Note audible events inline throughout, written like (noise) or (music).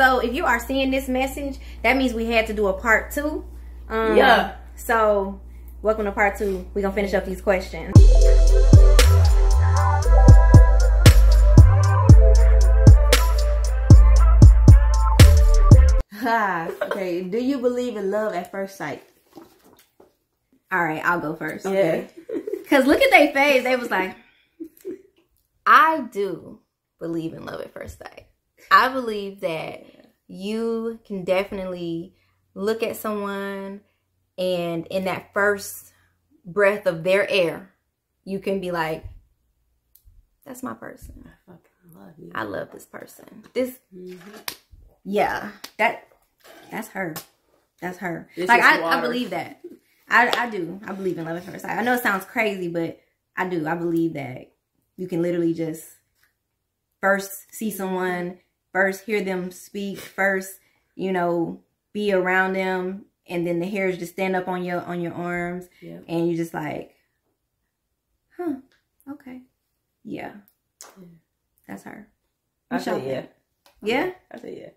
So if you are seeing this message, that means we had to do a part two. Um, Yeah. So welcome to part two. We're gonna finish up these questions. Ha. okay. Do you believe in love at first sight? All right, I'll go first. Okay. Cause look at their face. They was like, I do believe in love at first sight. I believe that you can definitely look at someone and in that first breath of their air, you can be like, that's my person. I fucking love you. I love this person. This, Mhm. yeah, that, that's her. That's her. This like I, I believe that. I, I do. I believe in love at first sight. I know it sounds crazy, but I do. I believe that you can literally just first see someone, first hear them speak, first, you know, be around them, and then the hairs just stand up on your on your arms, Yeah. and you just like, huh, okay, yeah, Yeah. that's her. I What y'all say yeah. think? Yeah. I say yeah.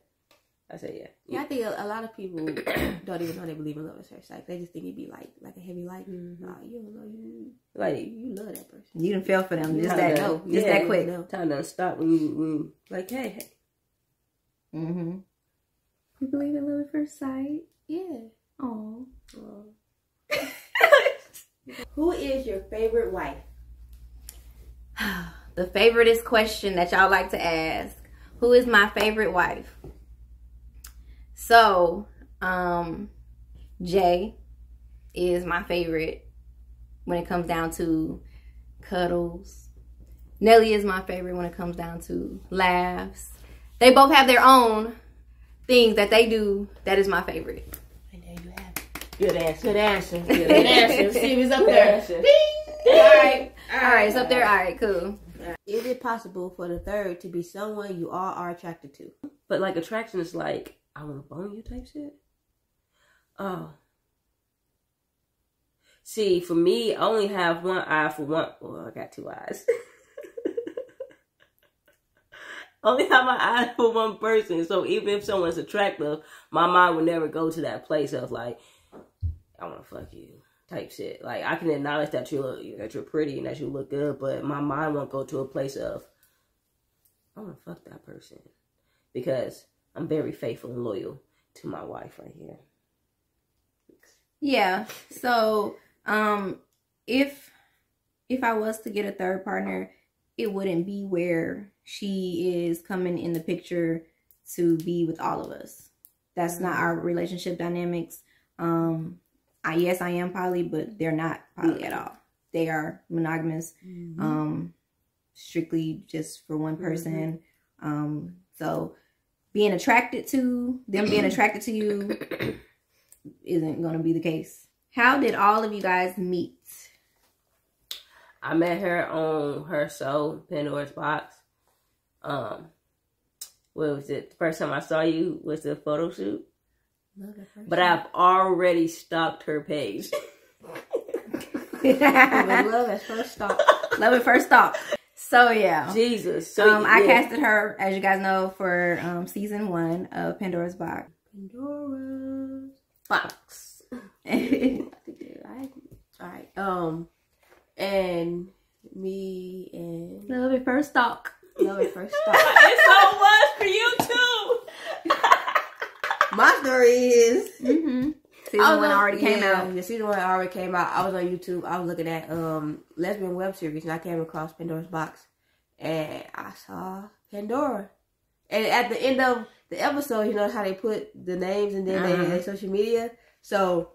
I say yeah. Yeah, I think a, a lot of people (coughs) don't even know they believe in love at first sight. They just think it'd be like like a heavy light. Mhm. Nah, you don't know you Like you love that person. You didn't fell for them just Kinda. that No, just Yeah. that quick. No. time to stop when you, when you like hey hey. Mm-hmm. You believe in love at first sight? Yeah. Oh. (laughs) Who is your favorite wife? (sighs) the favoriteest question that y'all like to ask. Who is my favorite wife? So, um, Jay is my favorite when it comes down to cuddles. Nelly is my favorite when it comes down to laughs. They both have their own things that they do that is my favorite. And there you have it. Good answer. Good answer. Good Good answer. answer. Steve up Good there. answer. All right. All right, it's up there. All right, cool. Is it possible for the third to be someone you all are attracted to? But like attraction is like I want to bone you type shit. Oh. See, for me, I only have one eye for one. Well, I got two eyes. (laughs) Only have my eyes for one person. So even if someone's attractive, my mind would never go to that place of like, I want to fuck you type shit. Like I can acknowledge that you look, that you're pretty and that you look good, but my mind won't go to a place of, I want to fuck that person because I'm very faithful and loyal to my wife right here. Yeah. So, um, if if I was to get a third partner, it wouldn't be where she is coming in the picture to be with all of us. That's not our relationship dynamics. Um, I yes, I am poly, but they're not poly at all. They are monogamous. Um, strictly just for one person. Um, so being attracted to them being attracted to you (coughs) isn't going to be the case. How did all of you guys meet? I met her on her show, Pandora's Box. Um, what was it? The first time I saw you was the photo shoot, Love at first but I've already stalked her page. (laughs) love at first thought. Love at first thought. So yeah. Jesus, so Um, I casted her, as you guys know, for um, season one of Pandora's Box. Pandora's box. (laughs) I think they right. All right. Um, and me and Love at first thought. love at first thought. (laughs) it's so much for you too. My story is Mm-hmm. Season one on- already came yeah, out. The season one already came out. I was on YouTube. I was looking at um lesbian web series, and I came across Pandora's Box, and I saw Pandora. And at the end of the episode, you know how they put the names and then Uh-huh. they, their social media. So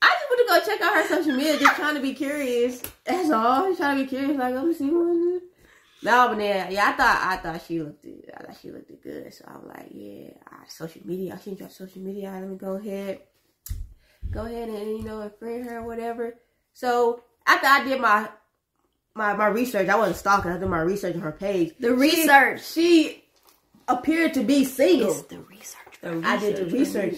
I just went to go check out her social media, just trying to be curious. That's all. Just trying to be curious. Like, let me see what. No, but then yeah, I thought I thought she looked I thought she looked good. So I was like, yeah, I, social media. I seen your social media. Let me go ahead go ahead and you know and friend her or whatever. So after I did my my my research, I wasn't stalking. I did my research on her page. The research. She, appeared to be single. It's the research. I did the research.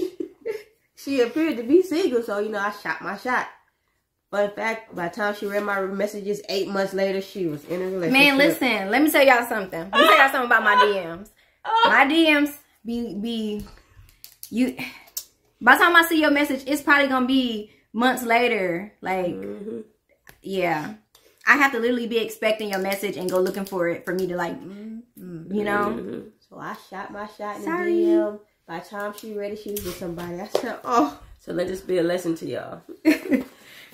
She appeared to be single, so you know I shot my shot. But in fact, by the time she read my messages, eight months later, she was in a relationship. Man, listen, let me tell y'all something. Let me tell y'all something about my DMs. Oh. My DMs be be you. By the time I see your message, it's probably gonna be months later. Like, hmm yeah, I have to literally be expecting your message and go looking for it for me to like, you know. hmm So I shot my shot in Sorry. the DM. By the time she ready, she was with somebody. I said, oh. So let this be a lesson to y'all. (laughs)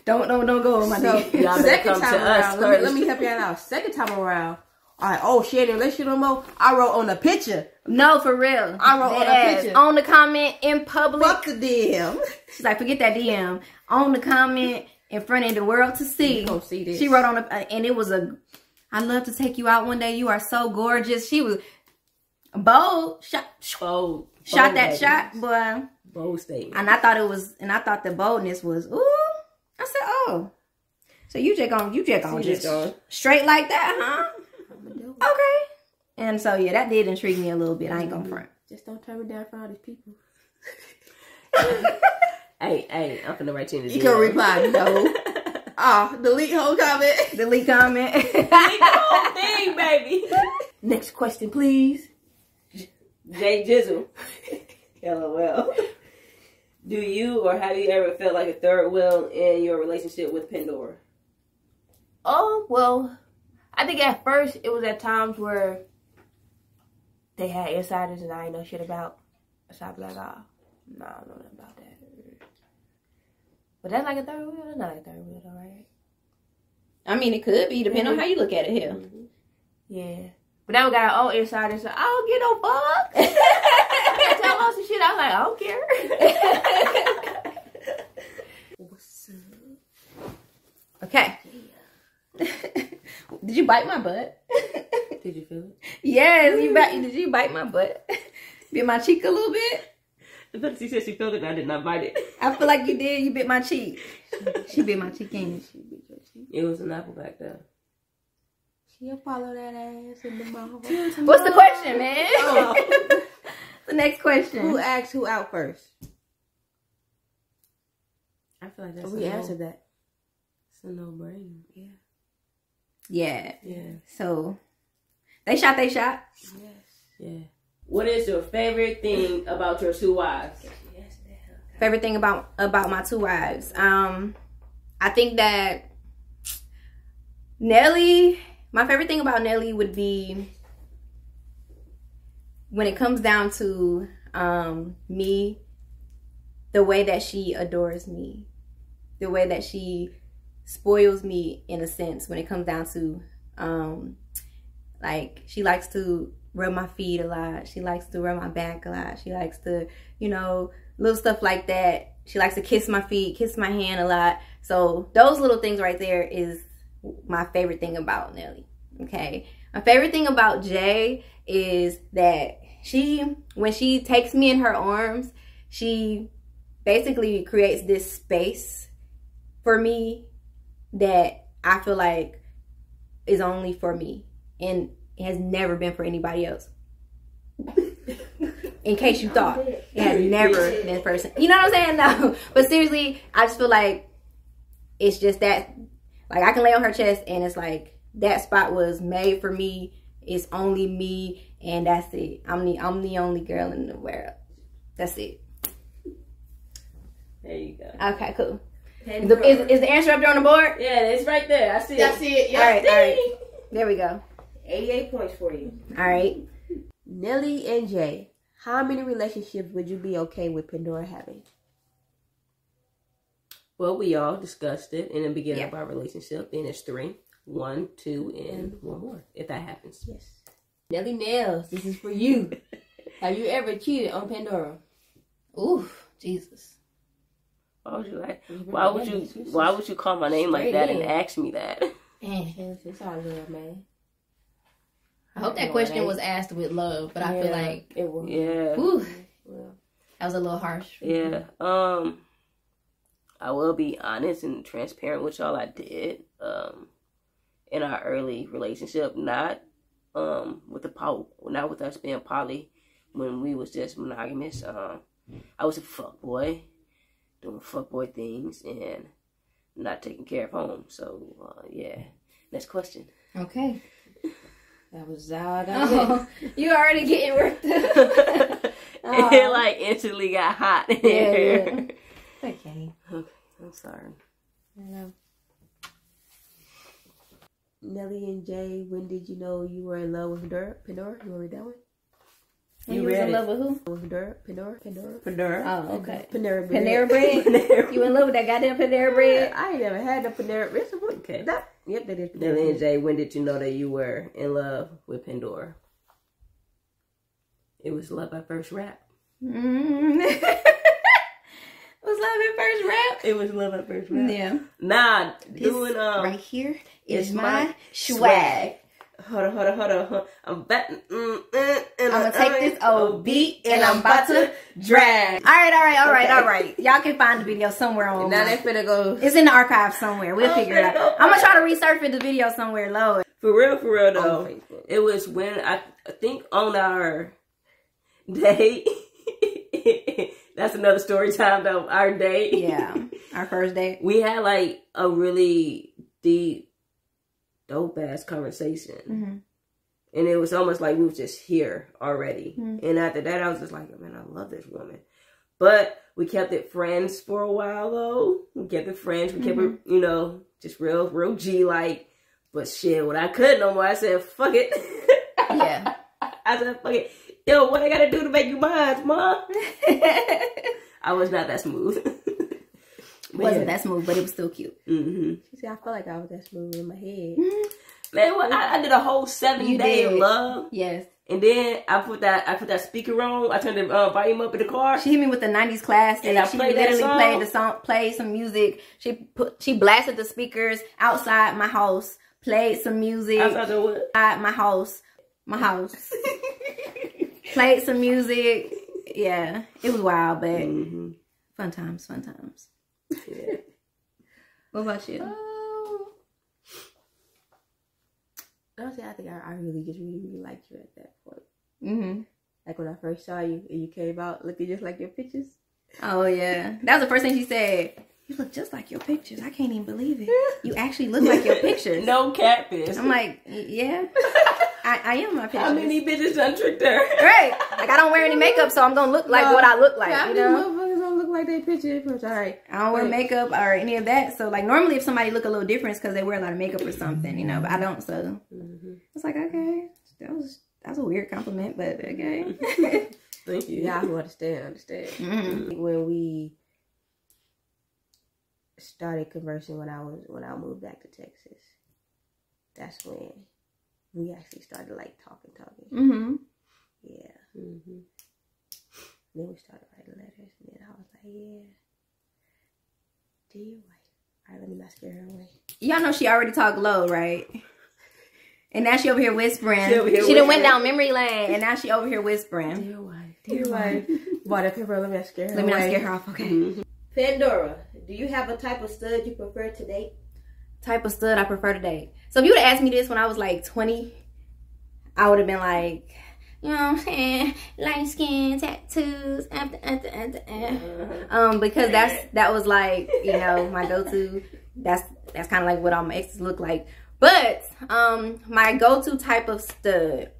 don't don't don't go on my So dick. Y'all better second come time to us around, let me, let me help y'all out. Second time around, all right. Oh, she ain't in a relationship no more. I wrote on the picture. No, for real. I wrote on Dead a picture. on the comment in public. Fuck the DM. She's like, forget that DM. On the comment in front of the world to see. You gonna see this. She wrote on the, uh, and it was a, I love to take you out one day. You are so gorgeous. She was bold. Shot, Bold. Shot that baby. shot, boy. Bold statement. And I thought it was, and I thought the boldness was, ooh. I said, oh. So you just gonna, you just gonna just just straight like that, huh? Okay. And so yeah, that did intrigue me a little bit. I ain't gonna front. Just don't turn me down for all these people. (laughs) Hey, hey, I'm finna write you in the You can reply no. (laughs) Oh, delete whole comment. Delete comment. Delete (laughs) the whole thing, baby. Next question, please. Jay Jizzle. (laughs) LOL. Do you or have you ever felt like a third wheel in your relationship with Pandora? Oh well, I think at first it was at times where they had insiders and I ain't know shit about. So I'd be like, oh, nah, I don't know nothing about that. But that's like a third wheel. That's not a third wheel, though, right? I mean, it could be depending on mm-hmm. how you look at it here. Yeah. Mm-hmm. But now we got our own insiders, so I don't get no fuck. (laughs) (laughs) Tell us some shit. I was like, I don't care. What's (laughs) up? Okay. Did you bite my butt? Did you feel it? yes, you bite. Did you bite my butt? Bit my cheek a little bit. But she said she felt it and I did not bite it. I feel like you did. You bit my cheek. She bit my cheek in. It was an apple back there. She'll follow that ass in the mouth. (laughs) What's the question, man? (laughs) Oh. (laughs) the next question. Who asked who out first? I feel like that's we a answered no, that. It's a no brainer. Yeah. Yeah. Yeah. So they shot. They shot. Yes. Yeah. What is your favorite thing about your two wives? favorite thing about about my two wives um i think that nelly my favorite thing about nelly would be when it comes down to um me the way that she adores me the way that she spoils me in a sense when it comes down to um like she likes to rub my feet a lot she likes to rub my back a lot she likes to you know little stuff like that. She likes to kiss my feet, kiss my hand a lot. So those little things right there is my favorite thing about Nelly. Okay. My favorite thing about Jay is that she, when she takes me in her arms, she basically creates this space for me that I feel like is only for me and has never been for anybody else. (laughs) in case you thought it has never been person. You know what I'm saying? (laughs) No, but seriously, I just feel like it's just that. Like I can lay on her chest, and it's like that spot was made for me. It's only me, and that's it. I'm the I'm the only girl in the world. That's it. There you go. Okay, cool. The- is, is the answer up there on the board? Yeah, it's right there. I see That's it. it. All right, all right. There we go. 88 points for you. All right. Nelly and Jay, how many relationships would you be okay with Pandora having? Well, we all discussed it in the beginning Yeah. of our relationship, and it's three. One, two, and one more. If that happens. Yes. Nelly Nails, this is for you. (laughs) Have you ever cheated on Pandora? Ooh, Jesus. Why would you like? Why would you? Why would you call my name like that and ask me that? (laughs) Man, It's, all good, man. I hope that question was asked with love, but I feel like, it was. Yeah, ooh, that was a little harsh. yeah. Um, I will be honest and transparent with y'all. I did. Um, in our early relationship, not um with the poly, not with us being poly, when we was just monogamous. Um, I was a fuck boy, doing fuck boy things and not taking care of home. So uh, yeah. Next question. Okay. that was that (laughs) Oh, you already getting worked up. (laughs) (laughs) it like instantly got hot in Yeah, here. yeah. Okay. Okay, I'm sorry. I know. Nelly and Jay, when did you know you were in love with Pandora? Pandora? You want to read that one? When You you was in it. love with who? With Pandora? Pandora? Pandora? Pandora. Oh, okay. Panera Bread. Panera Bread. (laughs) you in love with that goddamn Panera Bread? I ain't never had no Panera Bread. Okay. That, yep, that is Panera Nelly and Jay, when did you know that you were in love with Pandora? It was love at first rap. Mm. (laughs) was love at first rap? It was love at first rap. Yeah. Nah, doing um. right here is my swag. Hold on, hold on, hold on. hold on. I'm back. Mm, mm, and I'ma take this old beat and I'm about to drag. All right, all right, all right, Okay. all right. Y'all can find the video somewhere on. Now they finna go. It's in the archive somewhere. We'll Oh, figure it out. no. I'm gonna try to resurface the video somewhere low. For real, for real though. It was when I, I think on our date. (laughs) That's another story time though. Our date. Yeah, our first date. (laughs) We had like a really deep, dope ass conversation. hmm And it was almost like we was just here already. Mhm. And after that, I was just like, man, I love this woman. But we kept it friends for a while, though. We kept it friends. We kept it, you know, just real, real G like. But shit, when I couldn't no more, I said, fuck it. (laughs) Yeah. I said, fuck it. Yo, what I gotta do to make you mine, mom? (laughs) I was not that smooth. (laughs) Wasn't that smooth, but it was still cute. hmm She said, I felt like I was that smooth in my head. Man, what, I, I did a whole seven You day did. love. Yes. And then I put that I put that speaker on. I turned the uh, volume up in the car. She hit me with the '90s classic. And I she played literally song. played the song, played some music. She put, she blasted the speakers outside my house. Played some music I thought that outside my house. My house. (laughs) played some music. Yeah, it was wild, but Mhm. fun times, fun times. Yeah. (laughs) What about you? Honestly, I think I, I really just really, really liked you at that point. hmm Like when I first saw you and you came out looking just like your pictures. Oh yeah, that was the first thing she said. You look just like your pictures. I can't even believe it. You actually look like your (laughs) pictures. No catfish. I'm like, yeah, (laughs) I, I am my pictures. How many bitches done tricked her? Right. Like I don't wear any makeup, so I'm gonna look like No. what I look like. yeah, you know? motherfuckers don't look like they picture. All right. I don't wear Right. makeup or any of that. So like normally, if somebody look a little different, because they wear a lot of makeup or something, you know. But I don't. So it's like okay, that was that was a weird compliment, but okay. (laughs) Thank you. Yeah, I understand. Understand. Mhm. When we started conversing when I was when I moved back to Texas, that's when we actually started like talking, talking. Mhm. Yeah. Mhm. Then we started writing letters, and then I was like, yeah, dear wife. All right, let me not scare her away. Y'all know she already talked low, right? And now she over here whispering. She She, over here done went down memory lane, and now she over here whispering. Dear wife, dear wife. Boy, that paper, let me not scare her Let me not scare her off, okay? Mhm. Pandora, do you have a type of stud you prefer to date? Type of stud I prefer to date. So if you would have asked me this when I was like 20, I would have been like, you know what I'm saying, light skin, tattoos, after, after, after, after. um, because that's that was like you know my go-to. That's that's kind of like what all my exes look like. But um, my go-to type of stud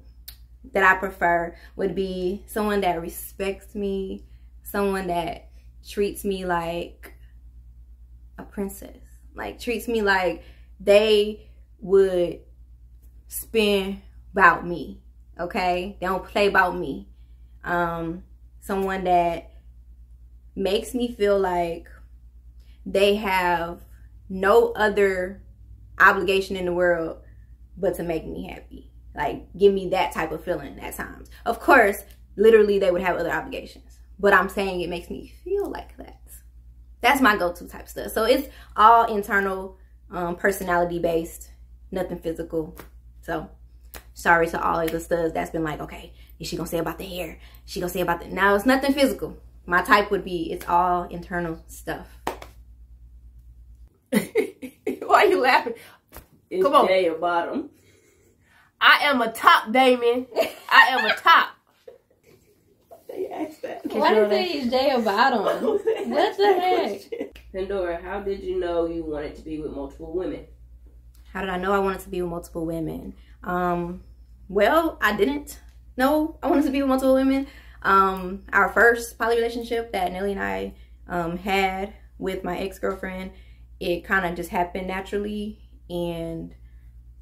that I prefer would be someone that respects me, someone that treats me like a princess. Like treats me like they would spin about me. Okay? They don't play about me. Um someone that makes me feel like they have no other obligation in the world but to make me happy. Like give me that type of feeling at times. Of course, literally they would have other obligations. But I'm saying it makes me feel like that that's my go-to type stuff. So it's all internal, um, personality based, nothing physical. So sorry to all of the studs that's been like, okay, is she gonna say about the hair? She gonna say about the now it's nothing physical. My type would be it's all internal stuff. (laughs) Why are you laughing? It's Come on. Or bottom. I am a top, Damon. I am a top. They asked that. Why did (laughs) they use J or bottom? What the heck? Pandora, how did you know you wanted to be with multiple women? How did I know I wanted to be with multiple women? Um, well, I didn't know I wanted to be with multiple women. Um, our first poly relationship that Nelly and I um, had with my ex girlfriend, it kind of just happened naturally, and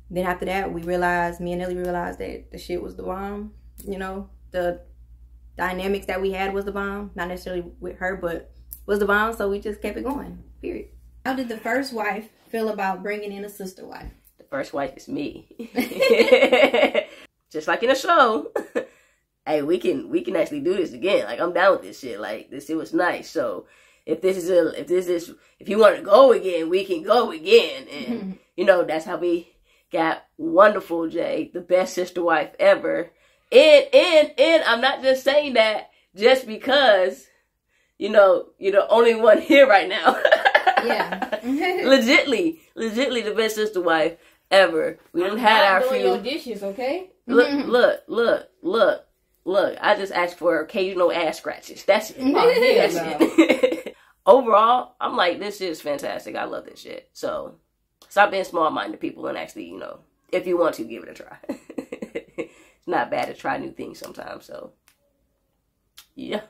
then after that, we realized me and Nelly realized that the shit was the bomb. You know, the dynamics that we had was the bomb. Not necessarily with her, but was the bomb. So we just kept it going. Period. How did the first wife feel about bringing in a sister wife? The first wife is me. (laughs) Just like in a show. (laughs) hey, we can we can actually do this again. Like I'm down with this shit. Like this shit was nice. So if this is a if this is if you want to go again, we can go again. And (laughs) you know that's how we got wonderful Jay, the best sister wife ever. And and and I'm not just saying that just because you know you're the only one (laughs) here right now. Yeah. (laughs) legitly, legitly the best sister wife ever. We don't have our doing few. your dishes, okay? Look, (laughs) look, look, look, look. I just asked for occasional ass scratches. That's it. That's it. Overall, I'm like, this is fantastic. I love this shit. So stop being small minded people and actually, you know, if you want to, give it a try. It's not bad to try new things sometimes. So yeah.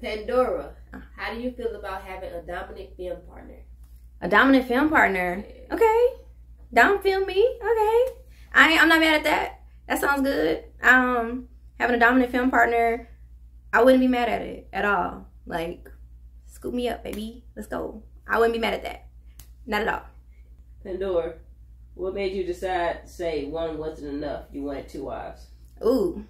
Pandora, how do you feel about having a dominant film partner? a dominant film partner. Okay. Dom film me. Okay. I ain't, I'm not mad at that. That sounds good. Um, having a dominant film partner, I wouldn't be mad at it at all. Like, scoop me up, baby. Let's go. I wouldn't be mad at that. Not at all. Pandora, what made you decide say one wasn't enough? You wanted two wives. Ooh.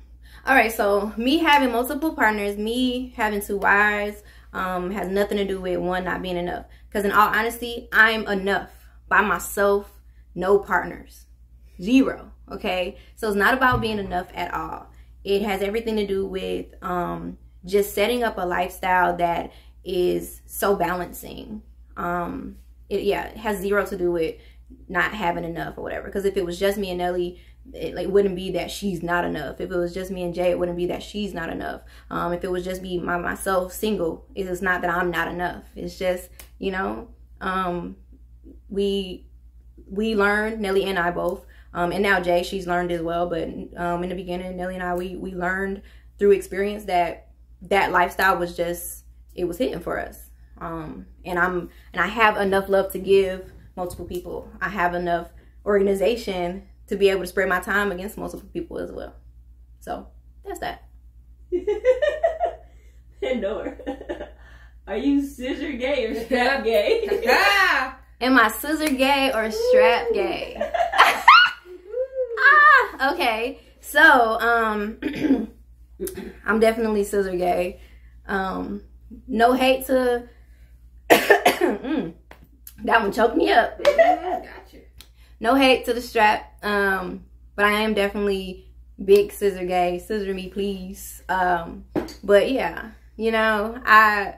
All right, so me having multiple partners, me having two wives, um, has nothing to do with one not being enough. Because in all honesty, I'm enough by myself, no partners, zero. Okay, so it's not about being enough at all. It has everything to do with um, just setting up a lifestyle that is so balancing. Um, it, yeah, it has zero to do with not having enough or whatever. Because if it was just me and Nelly, it like wouldn't be that she's not enough. If it was just me and Jay, it wouldn't be that she's not enough. Um, if it was just me my myself single, it's not that I'm not enough. It's just you know, um, we we learned Nelly and I both, um, and now Jay she's learned as well. But um, in the beginning, Nelly and I we we learned through experience that that lifestyle was just it was hitting for us. Um, and I'm and I have enough love to give multiple people. I have enough organization to be able to spread my time against multiple people as well. So that's that. (laughs) Pandora, (laughs) are you scissor gay or strap (laughs) gay? Am I scissor gay or strap gay? ah, okay. So, um, (clears throat) I'm definitely scissor gay. Um, no hate to. (coughs) Mm, that one choked me up. Gotcha. No hate to the strap. Um, but I am definitely big scissor gay. Scissor me, please. Um, but yeah, you know, I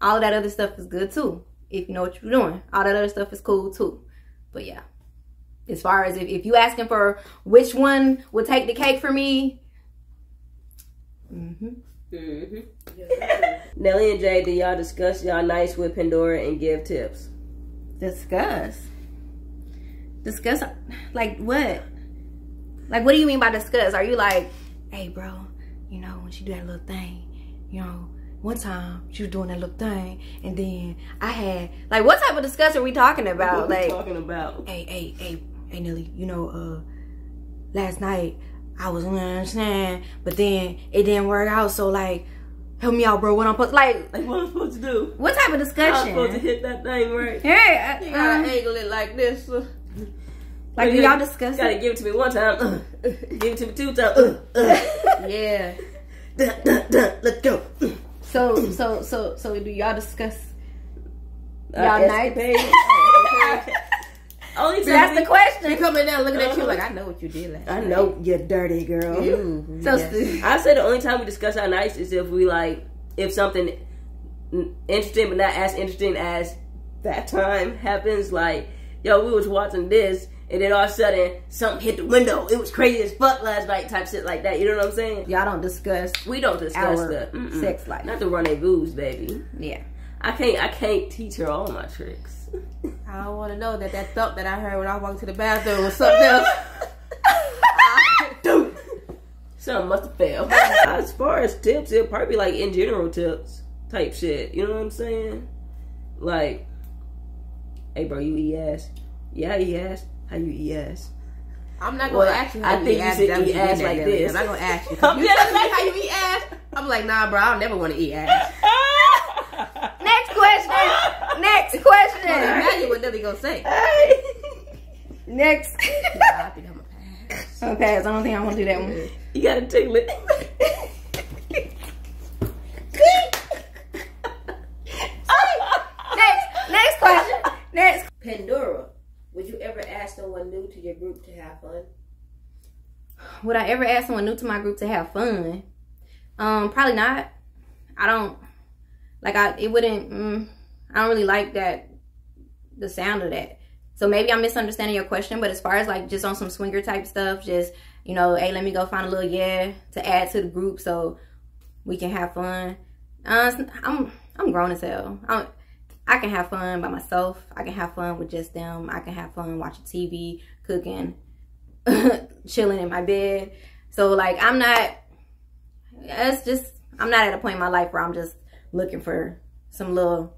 all that other stuff is good too. If you know what you're doing, all that other stuff is cool too. But yeah, as far as if, if you asking for which one would take the cake for me, hmm hmm (laughs) Nelly and Jay, do y'all discuss y'all nights with Pandora and give tips? discuss. Discuss like what? Like what do you mean by discuss? Are you like, hey bro, you know when she do that little thing, you know, one time she was doing that little thing, and then I had like what type of discuss are we talking about? What Like, talking about? hey, hey, hey, hey, Nelly, you know, uh, last night I was, you know I'm saying, but then it didn't work out. So like, help me out, bro. What I'm supposed like? Like what I'm supposed to do? What type of discussion? I'm supposed to hit that thing right. Hey, You uh, gotta um, angle it like this. Like do y'all discuss? You gotta it? give it to me one time. Uh, (laughs) give it to me two times. Uh, (laughs) uh, Yeah. (laughs) let's go. So so so so do y'all discuss Uh, y'all escapade. Only time That's the question. They coming down looking at you like, I know what you did last I night. know you dirty girl. You. So yes. I say the only time we discuss our nights is if we like if something interesting but not as interesting as that time happens. Like, yo, we was watching this and then all of a sudden something hit the window. It was crazy as fuck last night, type shit like that. You know what I'm saying? y'all don't discuss We don't discuss our the mm-mm. sex life. not the rendezvous, baby. Yeah. I can't I can't teach her all my tricks. (laughs) I don't want to know that that thump that I heard when I walked to the bathroom was something else. Dude, (laughs) Something must have failed. (laughs) as far as tips, it'll probably be like in general tips type shit. You know what I'm saying? Like, hey, bro, you eat ass? Yeah, I eat ass. How you eat ass? I'm not gonna Well, ask you I how you think eat you ass. should that eat you ass like this. I'm not gonna ask you. I'm (laughs) You ask me how you eat ass. I'm like, nah, bro. I'll never want to eat ass. Next question. Next question. imagine what Nelly gonna say. Next. (laughs) Nah, I think I'm gonna pass. I'll pass. I don't think I want to do that one. you gotta tickle it. Next. Next question. Next. Pandora, would you ever ask someone new to your group to have fun? Would I ever ask someone new to my group to have fun? Um, probably not. I don't like. I it wouldn't. Mm, I don't really like that. The sound of that. So maybe I'm misunderstanding your question. But as far as like just on some swinger type stuff, just you know, hey, let me go find a little yeah to add to the group so we can have fun. Uh, I'm I'm grown as hell. I'm, I can have fun by myself. I can have fun with just them. I can have fun watching TV, cooking, (laughs) chilling in my bed. So like I'm not it's just I'm not at a point in my life where I'm just looking for some little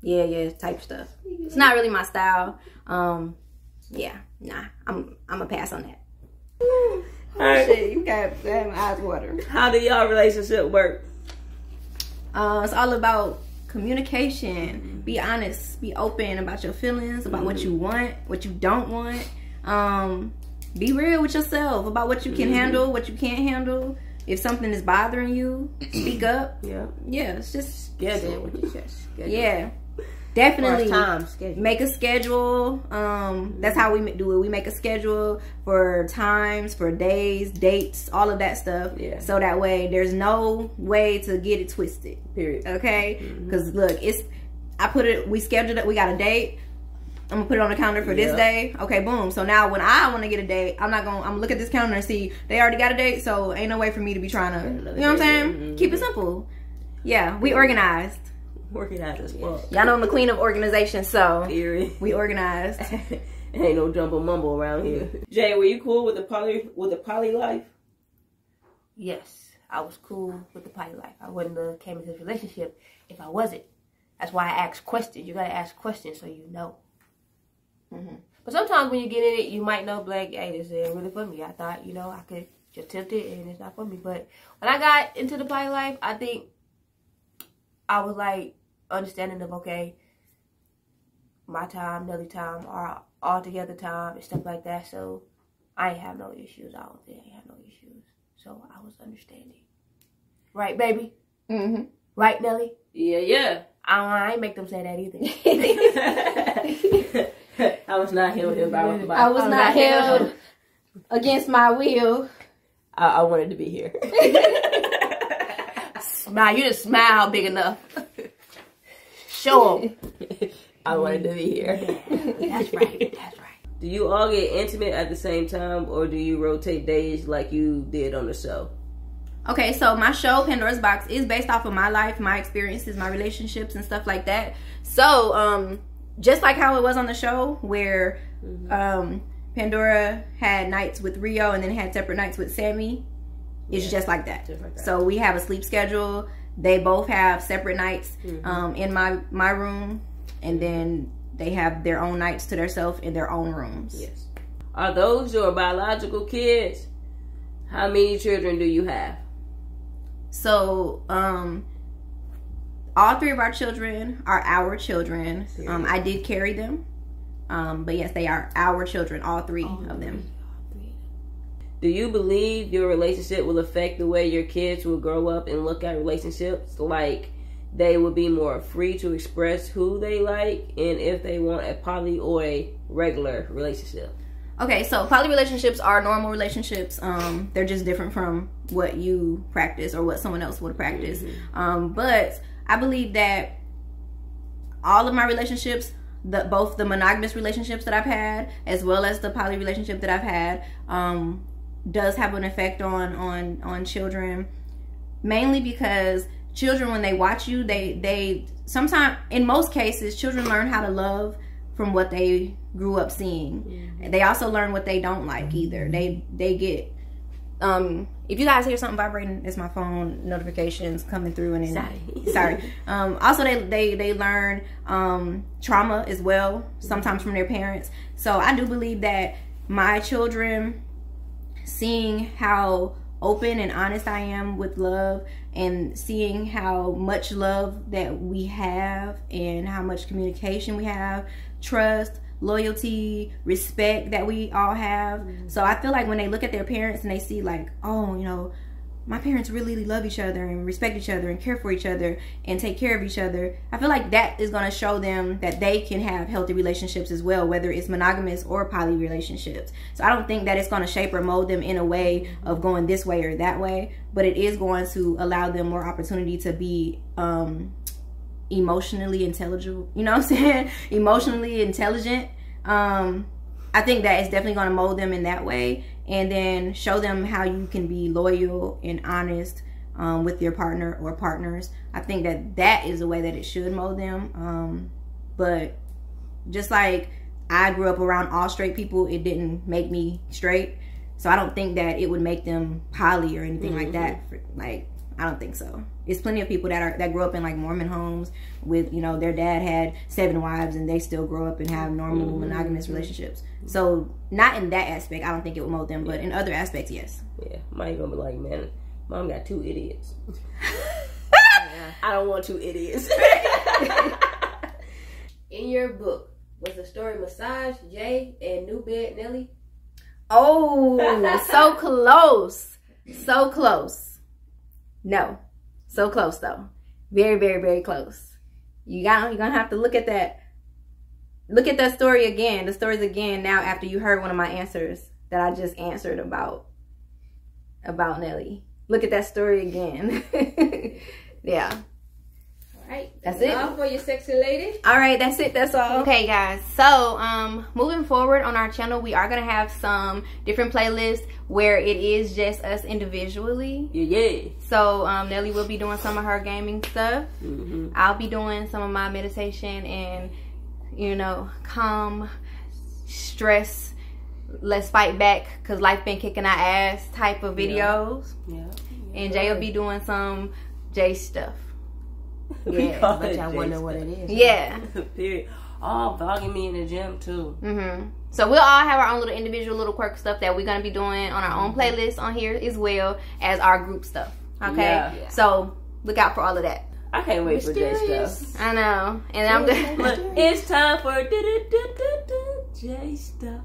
yeah, yeah type stuff. It's not really my style. Um yeah, nah. I'm I'm a pass on that. All right. Shit, you got damn eyes water. How do y'all relationship work? Uh, it's all about communication. Be honest. Be open about your feelings, about what you want, what you don't want. Um, be real with yourself about what you can handle, what you can't handle. If something is bothering you, speak up. (clears throat) Yeah. Yeah, it's just Schedule. What you said. Schedule. yeah, definitely. time schedule. Make a schedule. Um, that's how we do it. We make a schedule for times, for days, dates, all of that stuff. Yeah. So that way, there's no way to get it twisted. Period. Okay, because look, it's I put it. We scheduled it. We got a date. I'm gonna put it on the calendar for this day. Okay, boom. So now when I want to get a date, I'm not gonna. I'm gonna look at this calendar and see they already got a date. So ain't no way for me to be trying to. You know what I'm saying? Mhm. Keep it simple. Yeah, we organized. Working out as fuck. Y'all know I'm the queen of organization, so Period. we organized. (laughs) Ain't no jumble mumble around here. Jay, were you cool with the poly with the poly life? Yes, I was cool with the poly life. I wouldn't have came into this relationship if I wasn't. That's why I ask questions. You gotta ask questions so you know. Mhm. But sometimes when you get in it, you might know, like, hey, this ain't really for me. I thought, you know, I could just tilt it and it's not for me. But when I got into the poly life, I think I was like understanding of okay, my time, Nelly time, our all together time and stuff like that. So I ain't have no issues. I don't think I have no issues. So I was understanding. Right, baby? hmm Right, Nelly? Yeah, yeah. I, I ain't make them say that either. (laughs) (laughs) (laughs) I was not held here by, by I was I'm not not held held. against my will. I, I wanted to be here. (laughs) (laughs) smile. You just smile big enough. Show them. I wanted to be here. That's right. That's right. Do you all get intimate at the same time, or do you rotate days like you did on the show? Okay, so my show Pandora's Box is based off of my life, my experiences, my relationships, and stuff like that. So, um, just like how it was on the show, where um, Pandora had nights with Rio and then had separate nights with Sammy, it's Yeah. just like that. Just like that. So we have a sleep schedule. They both have separate nights Mm-hmm. um, in my my room, and then they have their own nights to themselves in their own rooms. Yes. Are those your biological kids? How many children do you have? So, um, all three of our children are our children. Um, I did carry them. Um, but yes, they are our children, all three of them. Do you believe your relationship will affect the way your kids will grow up and look at relationships? Like they will be more free to express who they like and if they want a poly or a regular relationship. Okay, so poly relationships are normal relationships. Um, they're just different from what you practice or what someone else would practice. Um, but I believe that all of my relationships, the both the monogamous relationships that I've had as well as the poly relationship that I've had, um, does have an effect on on on children. Mainly because children, when they watch you, they they sometimes in most cases, children learn how to love from what they grew up seeing. They also learn what they don't like either. They they get um, if you guys hear something vibrating, it's my phone notifications coming through, and then Sorry. sorry. Um, also, they they they learn um, trauma as well, sometimes from their parents. So I do believe that my children, seeing how open and honest I am with love, and seeing how much love that we have, and how much communication we have, trust loyalty, respect that we all have. Mm-hmm. So I feel like when they look at their parents and they see like, oh, you know, my parents really love each other and respect each other and care for each other and take care of each other. I feel like that is going to show them that they can have healthy relationships as well, whether it's monogamous or poly relationships. So I don't think that it's going to shape or mold them in a way of going this way or that way, but it is going to allow them more opportunity to be um, emotionally intelligent. You know what I'm (laughs) saying? emotionally intelligent. Um, I think that it's definitely going to mold them in that way, and then show them how you can be loyal and honest um, with your partner or partners. I think that that is the way that it should mold them. Um, but just like I grew up around all straight people, it didn't make me straight. So I don't think that it would make them poly or anything mm-hmm. like that. Like I don't think so. There's plenty of people that are that grew up in like Mormon homes with you know their dad had seven wives and they still grow up and have normal mm-hmm. monogamous relationships. So not in that aspect, I don't think it would mold them, but in other aspects, yes. Yeah, mine gonna be like, man, mom got two idiots. (laughs) I don't want two idiots. (laughs) (laughs) in your book was the story massage Jay and new bed Nelly. Oh, so close, so close. No. So close though. Very, very, very close. You got you're gonna have to look at that look at that story again, the stories again now after you heard one of my answers that I just answered about about Nelly. Look at that story again. (laughs) yeah right. That's it. All for your sexy lady. All right, that's it. That's all. Okay, guys. So, um, moving forward on our channel, we are gonna have some different playlists where it is just us individually. Yeah, yeah. So, um, Nelly will be doing some of her gaming stuff. Mm -hmm. I'll be doing some of my meditation and, you know, calm, stress, let's fight back because life been kicking our ass type of videos. Yeah. yeah. And Jay will be doing some Jay stuff. Yeah, but y'all wonder what it is. Yeah. (laughs) Period. Oh, vlogging me in the gym too. Mm-hmm. So we'll all have our own little individual little quirk stuff that we're gonna be doing on our own mm-hmm. playlist on here as well as our group stuff. Okay. Yeah. So look out for all of that. I can't wait Mysterious. for Jay stuff. I know, and I'm good. (laughs) Look, it's time for Jay stuff.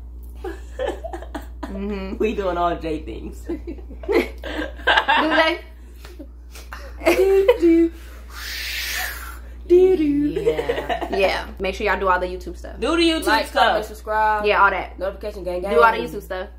mm-hmm. We doing all Jay things. do they? Yeah. (laughs) yeah. Make sure y'all do all the YouTube stuff. Do the YouTube like, stuff. Comment, subscribe. Yeah, all that. Notification gang gang. Do all the YouTube stuff.